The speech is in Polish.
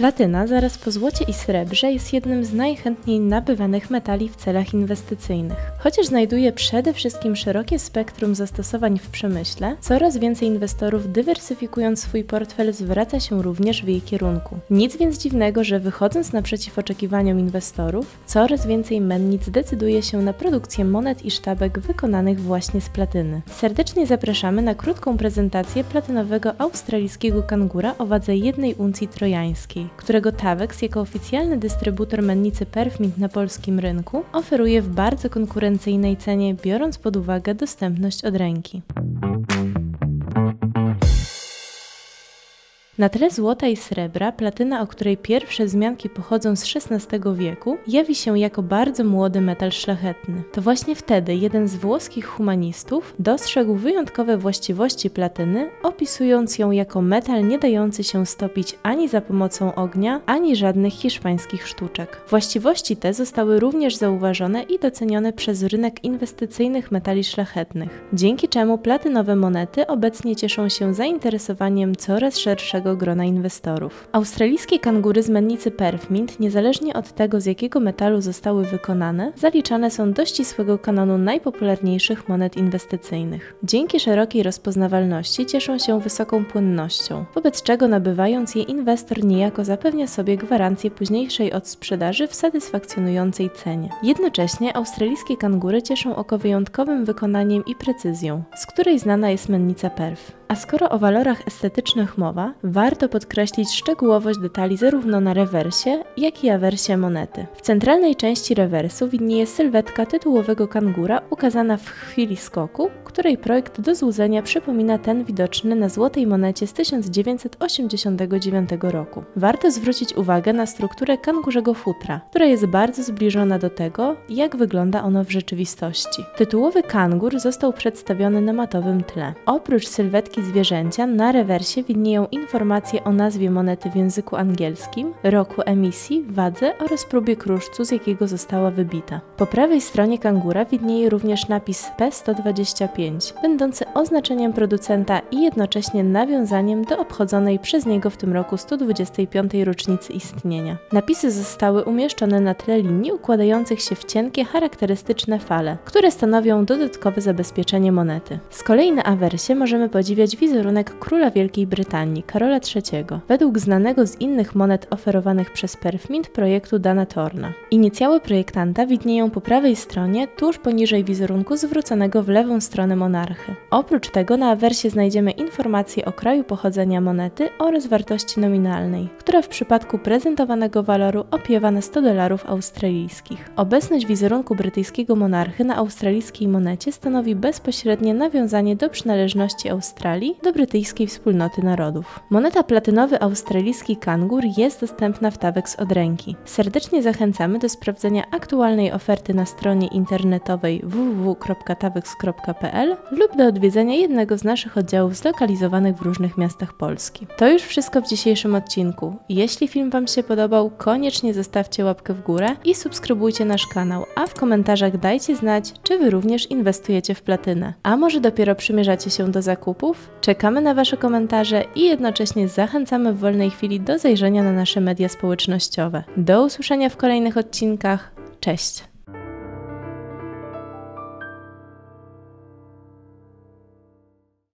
Platyna zaraz po złocie i srebrze jest jednym z najchętniej nabywanych metali w celach inwestycyjnych. Chociaż znajduje przede wszystkim szerokie spektrum zastosowań w przemyśle, coraz więcej inwestorów dywersyfikując swój portfel zwraca się również w jej kierunku. Nic więc dziwnego, że wychodząc naprzeciw oczekiwaniom inwestorów, coraz więcej mennic decyduje się na produkcję monet i sztabek wykonanych właśnie z platyny. Serdecznie zapraszamy na krótką prezentację platynowego australijskiego kangura o wadze jednej uncji trojańskiej, którego Tavex jako oficjalny dystrybutor mennicy Perfmint na polskim rynku oferuje w bardzo konkurencyjnej cenie, biorąc pod uwagę dostępność od ręki. Na tle złota i srebra, platyna, o której pierwsze wzmianki pochodzą z XVI wieku, jawi się jako bardzo młody metal szlachetny. To właśnie wtedy jeden z włoskich humanistów dostrzegł wyjątkowe właściwości platyny, opisując ją jako metal nie dający się stopić ani za pomocą ognia, ani żadnych hiszpańskich sztuczek. Właściwości te zostały również zauważone i docenione przez rynek inwestycyjnych metali szlachetnych, dzięki czemu platynowe monety obecnie cieszą się zainteresowaniem coraz szerszego grona inwestorów. Australijskie kangury z mennicy Perfmint, niezależnie od tego z jakiego metalu zostały wykonane, zaliczane są do ścisłego kanonu najpopularniejszych monet inwestycyjnych. Dzięki szerokiej rozpoznawalności cieszą się wysoką płynnością, wobec czego nabywając je inwestor niejako zapewnia sobie gwarancję późniejszej odsprzedaży w satysfakcjonującej cenie. Jednocześnie australijskie kangury cieszą oko wyjątkowym wykonaniem i precyzją, z której znana jest mennica Perf. A skoro o walorach estetycznych mowa, warto podkreślić szczegółowość detali zarówno na rewersie, jak i awersie monety. W centralnej części rewersu widnieje sylwetka tytułowego kangura ukazana w chwili skoku, której projekt do złudzenia przypomina ten widoczny na złotej monecie z 1989 roku. Warto zwrócić uwagę na strukturę kangurzego futra, która jest bardzo zbliżona do tego, jak wygląda ono w rzeczywistości. Tytułowy kangur został przedstawiony na matowym tle. Oprócz sylwetki zwierzęcia na rewersie widnieją informacje o nazwie monety w języku angielskim, roku emisji, wadze oraz próbie kruszcu, z jakiego została wybita. Po prawej stronie kangura widnieje również napis P125, będący oznaczeniem producenta i jednocześnie nawiązaniem do obchodzonej przez niego w tym roku 125. rocznicy istnienia. Napisy zostały umieszczone na tle linii układających się w cienkie, charakterystyczne fale, które stanowią dodatkowe zabezpieczenie monety. Z kolei na awersie możemy podziwiać wizerunek króla Wielkiej Brytanii, Karola III, według znanego z innych monet oferowanych przez Perfmint projektu Dana Torna. Inicjały projektanta widnieją po prawej stronie, tuż poniżej wizerunku zwróconego w lewą stronę monarchy. Oprócz tego na awersie znajdziemy informacje o kraju pochodzenia monety oraz wartości nominalnej, która w przypadku prezentowanego waloru opiewa na 100 dolarów australijskich. Obecność wizerunku brytyjskiego monarchy na australijskiej monecie stanowi bezpośrednie nawiązanie do przynależności Australii do brytyjskiej wspólnoty narodów. Moneta platynowy australijski kangur jest dostępna w Tavex od ręki. Serdecznie zachęcamy do sprawdzenia aktualnej oferty na stronie internetowej www.tavex.pl lub do odwiedzenia jednego z naszych oddziałów zlokalizowanych w różnych miastach Polski. To już wszystko w dzisiejszym odcinku. Jeśli film Wam się podobał, koniecznie zostawcie łapkę w górę i subskrybujcie nasz kanał, a w komentarzach dajcie znać, czy Wy również inwestujecie w platynę. A może dopiero przymierzacie się do zakupów? Czekamy na Wasze komentarze i jednocześnie zachęcamy w wolnej chwili do zajrzenia na nasze media społecznościowe. Do usłyszenia w kolejnych odcinkach. Cześć!